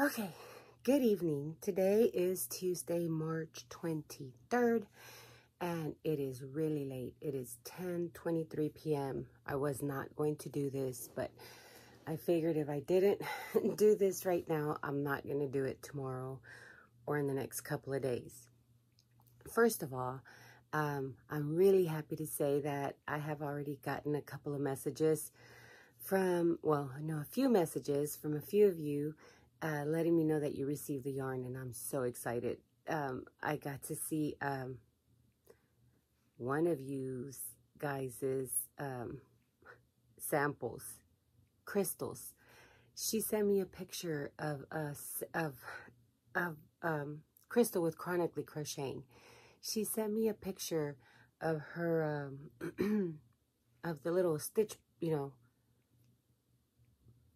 Okay, good evening. Today is Tuesday, March 23rd, and it is really late. It is 10.23 p.m. I was not going to do this, but I figured if I didn't do this right now, I'm not going to do it tomorrow or in the next couple of days. First of all, um, I'm really happy to say that I have already gotten a couple of messages from, well, no, a few messages from a few of you uh, letting me know that you received the yarn, and I'm so excited. Um, I got to see um, one of you guys' um, samples, crystals. She sent me a picture of us of of um, Crystal with chronically crocheting. She sent me a picture of her um, of the little stitch, you know,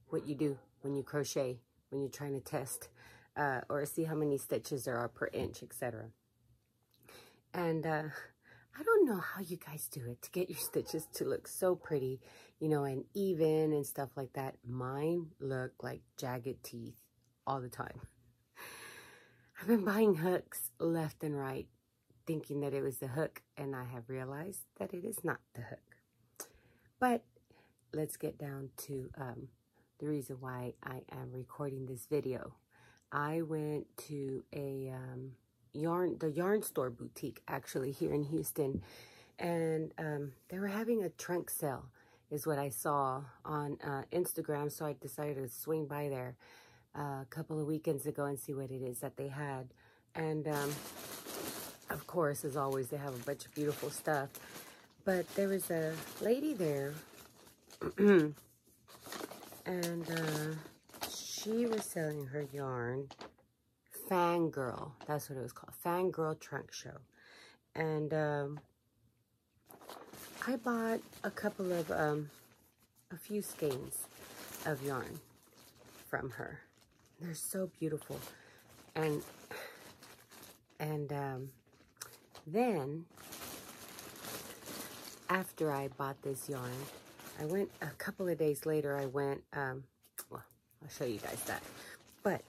what you do when you crochet, when you're trying to test uh, or see how many stitches there are per inch, etc. And uh, I don't know how you guys do it to get your stitches to look so pretty, you know, and even and stuff like that. Mine look like jagged teeth all the time. I've been buying hooks left and right, thinking that it was the hook, and I have realized that it is not the hook. But let's get down to um, the reason why I am recording this video. I went to a um, yarn, the yarn store boutique actually here in Houston, and um, they were having a trunk sale is what I saw on uh, Instagram, so I decided to swing by there uh, a couple of weekends ago and see what it is that they had. And um, of course, as always, they have a bunch of beautiful stuff. But there was a lady there and uh, she was selling her yarn, Fangirl. That's what it was called, Fangirl Trunk Show. And um, I bought a couple of, um, a few skeins of yarn from her. They're so beautiful. And, and um, then, after I bought this yarn, I went a couple of days later, I went, um, well, I'll show you guys that. But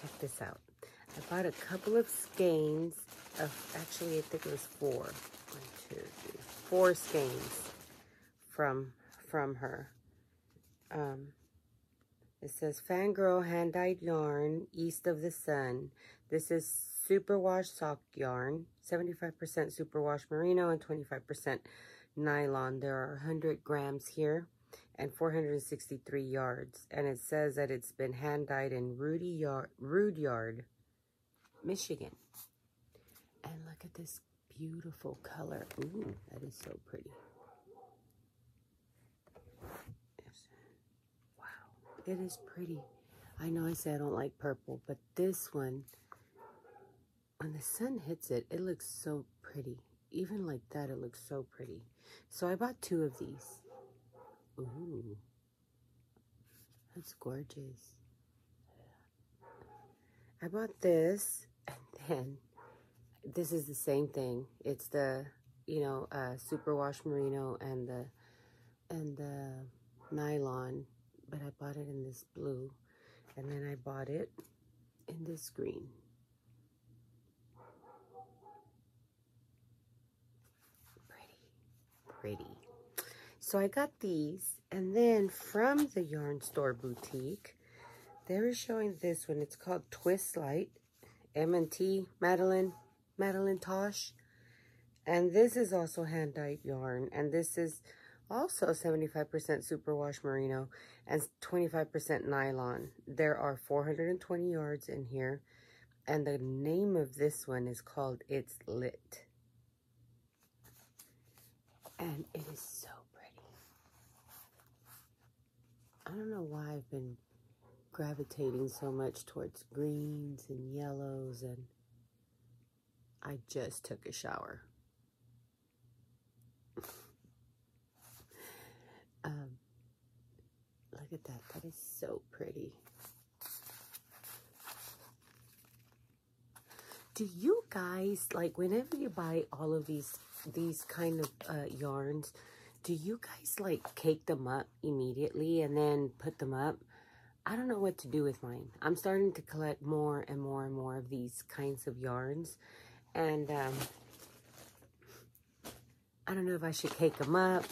check this out. I bought a couple of skeins of, actually, I think it was four. One, two, three, four skeins from, from her. Um, it says Fangirl Hand-Dyed Yarn, East of the Sun. This is superwash sock yarn, 75% superwash merino and 25% nylon. There are 100 grams here and 463 yards. And it says that it's been hand-dyed in Rudy Yard, Rude Yard, Michigan. And look at this beautiful color. Ooh, that is so pretty. Wow, it is pretty. I know I say I don't like purple, but this one, when the sun hits it, it looks so pretty. Even like that, it looks so pretty. So I bought two of these. Ooh. That's gorgeous. I bought this, and then this is the same thing. It's the, you know, uh, superwash merino and the, and the nylon, but I bought it in this blue, and then I bought it in this green. Pretty. So I got these. And then from the Yarn Store Boutique, they were showing this one. It's called Twist Light. M&T Madeline, Madeline Tosh. And this is also hand-dyed yarn. And this is also 75% superwash merino and 25% nylon. There are 420 yards in here. And the name of this one is called It's Lit and it is so pretty. I don't know why I've been gravitating so much towards greens and yellows and I just took a shower. um, look at that. That is so pretty. Do you guys, like, whenever you buy all of these these kind of uh, yarns, do you guys like cake them up immediately and then put them up I don't know what to do with mine. I'm starting to collect more and more and more of these kinds of yarns. And um, I don't know if I should cake them up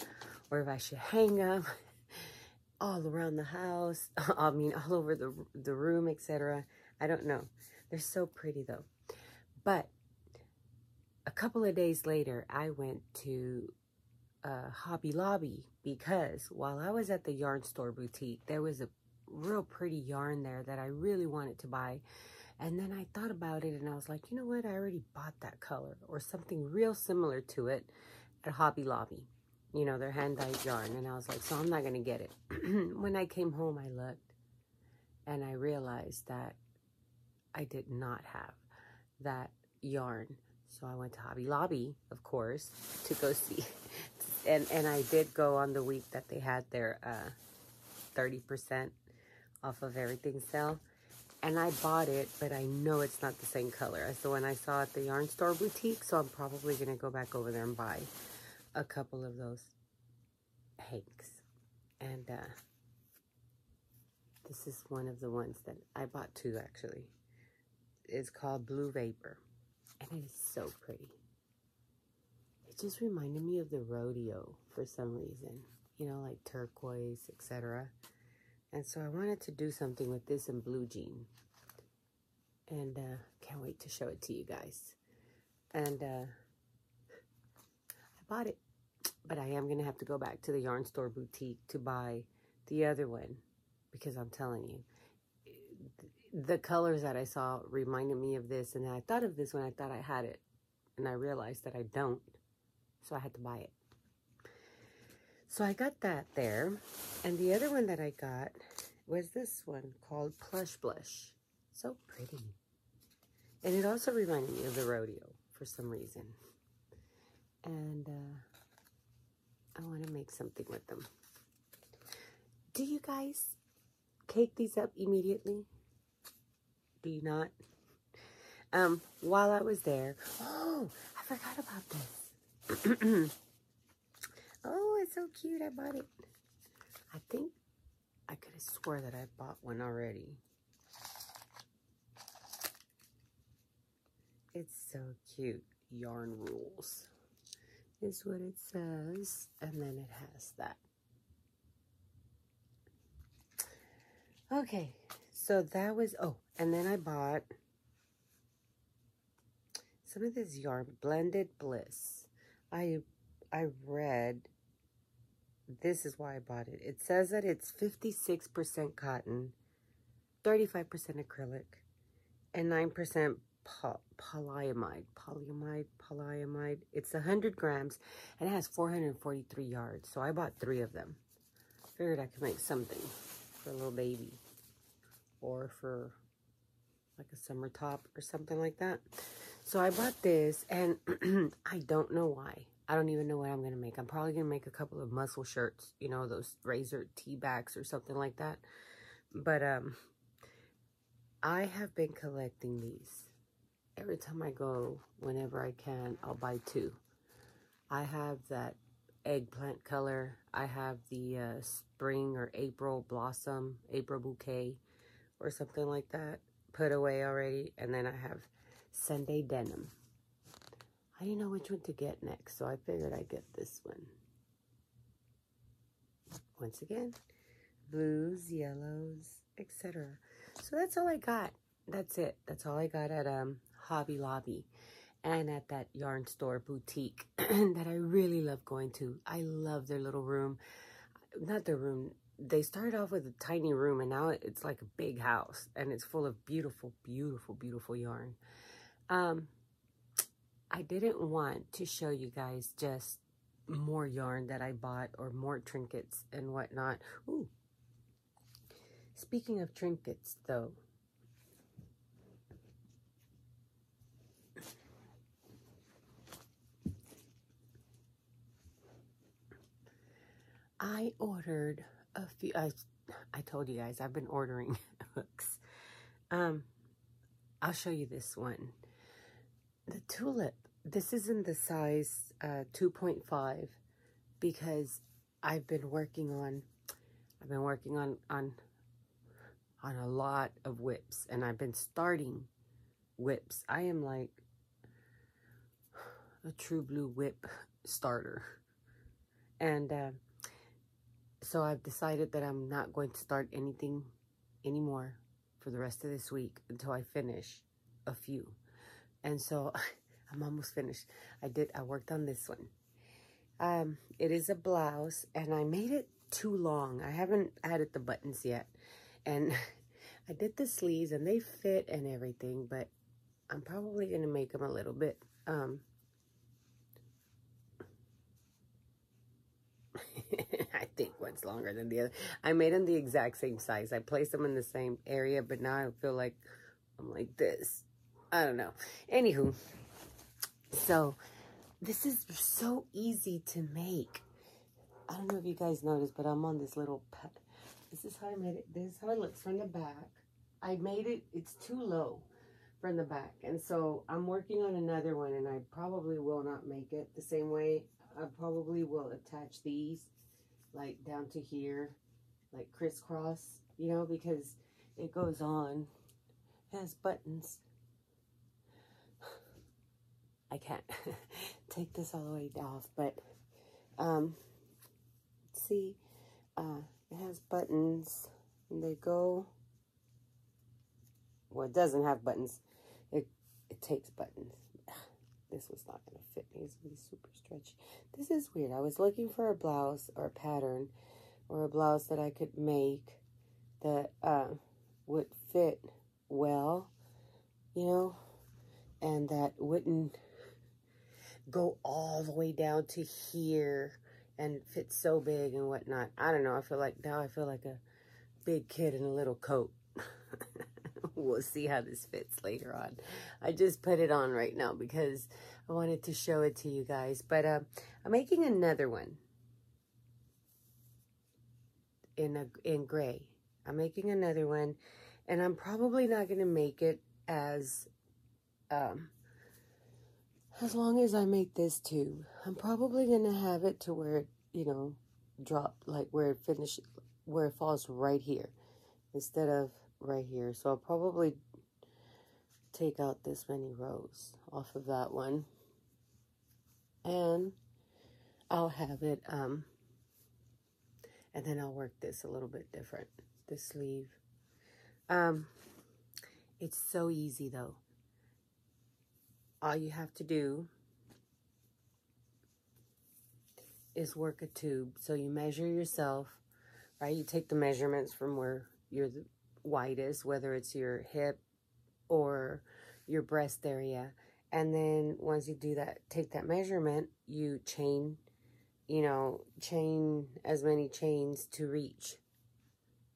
or if I should hang them all around the house. I mean, all over the, the room, etc. I don't know. They're so pretty, though. But a couple of days later, I went to uh, Hobby Lobby because while I was at the yarn store boutique, there was a real pretty yarn there that I really wanted to buy. And then I thought about it and I was like, you know what? I already bought that color or something real similar to it at Hobby Lobby. You know, their hand-dyed yarn. And I was like, so I'm not going to get it. when I came home, I looked and I realized that I did not have that yarn. So I went to Hobby Lobby, of course, to go see. and, and I did go on the week that they had their uh, 30% off of everything sale. And I bought it, but I know it's not the same color as the one I saw at the yarn store boutique. So I'm probably going to go back over there and buy a couple of those hanks. And uh, this is one of the ones that I bought two, actually. It's called Blue Vapor. And it is so pretty. It just reminded me of the rodeo for some reason. You know, like turquoise, etc. And so I wanted to do something with this in blue jean. And uh, can't wait to show it to you guys. And uh, I bought it. But I am going to have to go back to the yarn store boutique to buy the other one. Because I'm telling you, the colors that I saw reminded me of this. And I thought of this when I thought I had it. And I realized that I don't. So I had to buy it. So I got that there. And the other one that I got was this one called Plush Blush. So pretty. And it also reminded me of the rodeo for some reason. And uh, I want to make something with them. Do you guys cake these up immediately? You not? Um, while I was there, oh, I forgot about this. Oh, it's so cute. I bought it. I think I could have swore that I bought one already. It's so cute. Yarn Rules is what it says. And then it has that. Okay, so that was, oh, and then I bought some of this yarn, Blended Bliss. I I read this is why I bought it. It says that it's 56% cotton, 35% acrylic, and 9% po polyamide. Polyamide, polyamide. It's 100 grams, and it has 443 yards. So I bought three of them. Figured I could make something for a little baby. Or for like a summer top or something like that. So I bought this, and I don't know why. I don't even know what I'm going to make. I'm probably going to make a couple of muscle shirts, you know, those razor tee backs or something like that. But um, I have been collecting these. Every time I go, whenever I can, I'll buy two. I have that eggplant color. I have the uh, spring or April blossom, April bouquet, or something like that put away already. And then I have Sunday denim. I didn't know which one to get next, so I figured I'd get this one. Once again, blues, yellows, etc. So that's all I got. That's it. That's all I got at um Hobby Lobby and at that yarn store boutique that I really love going to. I love their little room. Not their room. They started off with a tiny room and now it's like a big house and it's full of beautiful, beautiful, beautiful yarn. Um, I didn't want to show you guys just more yarn that I bought or more trinkets and whatnot. Ooh. Speaking of trinkets, though, I ordered a few, I, I told you guys, I've been ordering hooks. Um, I'll show you this one. The tulip this is in the size uh, 2.5 because I've been working on, I've been working on, on on a lot of WIPs And I've been starting WIPs. I am like a true blue WIP starter. And uh, so I've decided that I'm not going to start anything anymore for the rest of this week until I finish a few. And so I'm almost finished. I did, I worked on this one. Um, it is a blouse and I made it too long. I haven't added the buttons yet. And I did the sleeves and they fit and everything, but I'm probably going to make them a little bit, um, I think one's longer than the other. I made them the exact same size. I placed them in the same area, but now I feel like I'm like this. I don't know. Anywho, so this is so easy to make. I don't know if you guys noticed, but I'm on this little pet. This is how I made it. This is how it looks from the back. I made it, it's too low from the back. And so I'm working on another one and I probably will not make it the same way. I probably will attach these like down to here, like crisscross, you know, because it goes on, it has buttons. I can't take this all the way off, but um, see, uh, it has buttons, and they go, well, it doesn't have buttons, it, it takes buttons. This was not going to fit me, it's going to be super stretchy. This is weird, I was looking for a blouse or a pattern, or a blouse that I could make that uh, would fit well, you know, and that wouldn't go all the way down to here and fit so big and whatnot. I don't know. I feel like now I feel like a big kid in a little coat. we'll see how this fits later on. I just put it on right now because I wanted to show it to you guys. But uh, I'm making another one in a in gray. I'm making another one, and I'm probably not going to make it as um, as long as I make this tube, I'm probably going to have it to where it, you know, drop, like where it finishes, where it falls right here instead of right here. So I'll probably take out this many rows off of that one. And I'll have it, um, and then I'll work this a little bit different, the sleeve. Um, it's so easy though all you have to do is work a tube. So you measure yourself, right? You take the measurements from where you're the widest, whether it's your hip or your breast area. And then once you do that, take that measurement, you chain, you know, chain as many chains to reach,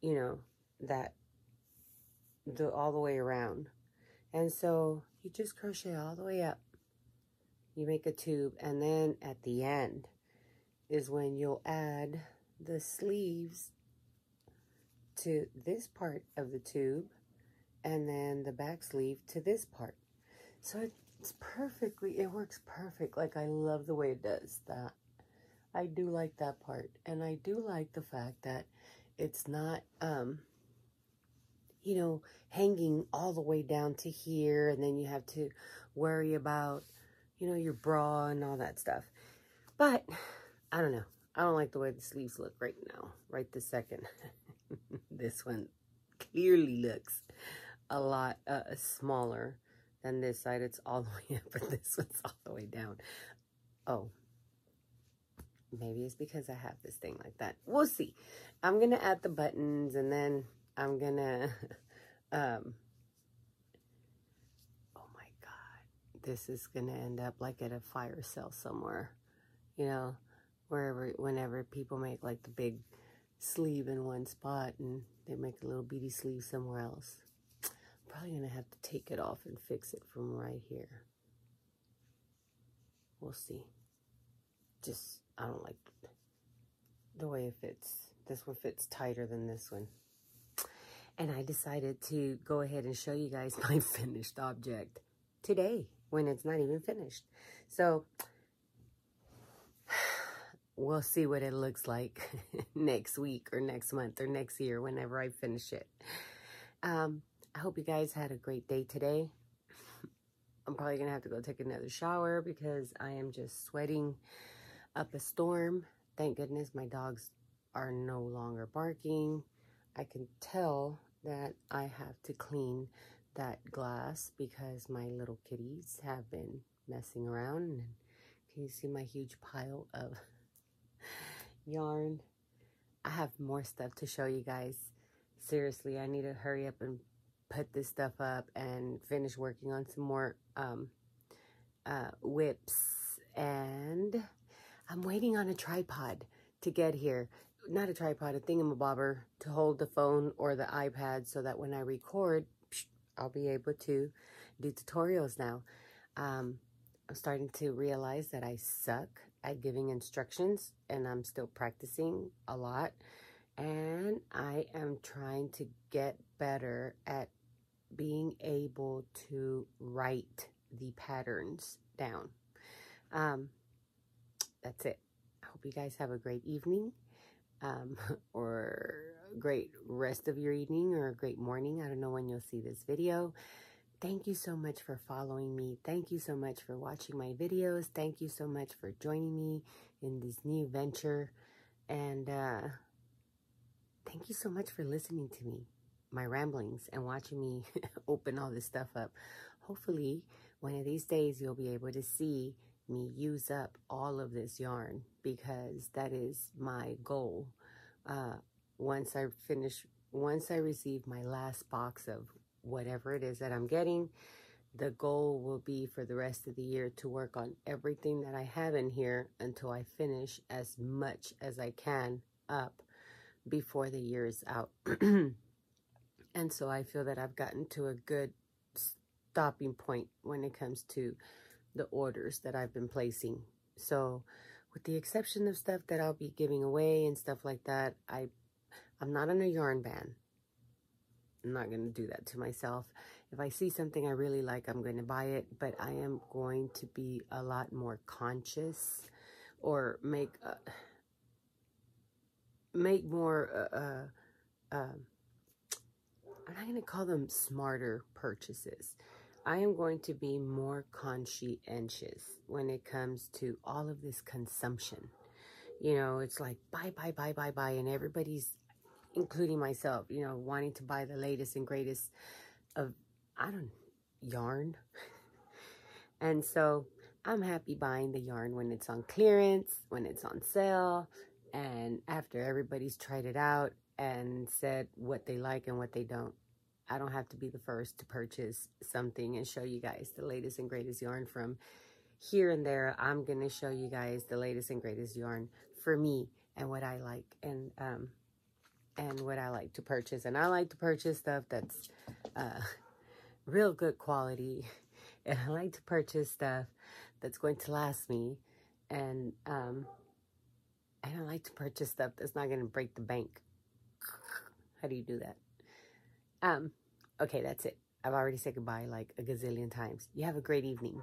you know, that the all the way around. And so you just crochet all the way up. You make a tube and then at the end is when you'll add the sleeves to this part of the tube and then the back sleeve to this part. So it's perfectly, it works perfect. Like I love the way it does that. I do like that part. And I do like the fact that it's not, um, you know, hanging all the way down to here. And then you have to worry about, you know, your bra and all that stuff. But, I don't know. I don't like the way the sleeves look right now, right this second. this one clearly looks a lot uh, smaller than this side. It's all the way up, but this one's all the way down. Oh, maybe it's because I have this thing like that. We'll see. I'm going to add the buttons and then I'm gonna, um, oh my God, this is gonna end up like at a fire sale somewhere, you know, wherever, whenever people make like the big sleeve in one spot and they make a little beady sleeve somewhere else. I'm probably gonna have to take it off and fix it from right here. We'll see. Just, I don't like the way it fits. This one fits tighter than this one. And I decided to go ahead and show you guys my finished object today when it's not even finished. So we'll see what it looks like next week or next month or next year whenever I finish it. Um, I hope you guys had a great day today. I'm probably going to have to go take another shower because I am just sweating up a storm. Thank goodness my dogs are no longer barking. I can tell that I have to clean that glass because my little kitties have been messing around. And can you see my huge pile of yarn? I have more stuff to show you guys. Seriously, I need to hurry up and put this stuff up and finish working on some more um, uh, WIPs. And I'm waiting on a tripod to get here. Not a tripod, a thingamabobber to hold the phone or the iPad so that when I record, I'll be able to do tutorials now. Um, I'm starting to realize that I suck at giving instructions and I'm still practicing a lot. And I am trying to get better at being able to write the patterns down. Um, that's it. I hope you guys have a great evening um, or a great rest of your evening or a great morning. I don't know when you'll see this video. Thank you so much for following me. Thank you so much for watching my videos. Thank you so much for joining me in this new venture. And uh, thank you so much for listening to me, my ramblings, and watching me open all this stuff up. Hopefully, one of these days you'll be able to see me use up all of this yarn because that is my goal. Uh, once I finish, once I receive my last box of whatever it is that I'm getting. The goal will be for the rest of the year to work on everything that I have in here until I finish as much as I can up before the year is out. and so I feel that I've gotten to a good stopping point when it comes to the orders that I've been placing. So with the exception of stuff that I'll be giving away and stuff like that, I, I'm not on a yarn ban. I'm not going to do that to myself. If I see something I really like, I'm going to buy it, but I am going to be a lot more conscious or make uh, make more, uh, uh, um, I'm not going to call them smarter purchases. I am going to be more conscientious when it comes to all of this consumption. You know, it's like buy, buy, buy, buy, buy, and everybody's including myself, you know, wanting to buy the latest and greatest of, I don't, yarn. and so I'm happy buying the yarn when it's on clearance, when it's on sale, and after everybody's tried it out and said what they like and what they don't. I don't have to be the first to purchase something and show you guys the latest and greatest yarn from here and there. I'm going to show you guys the latest and greatest yarn for me and what I like. And um, and what I like to purchase. And I like to purchase stuff that's uh, real good quality. And I like to purchase stuff that's going to last me. And, um, I don't like to purchase stuff that's not going to break the bank. How do you do that? Um, okay, that's it. I've already said goodbye like a gazillion times. You have a great evening.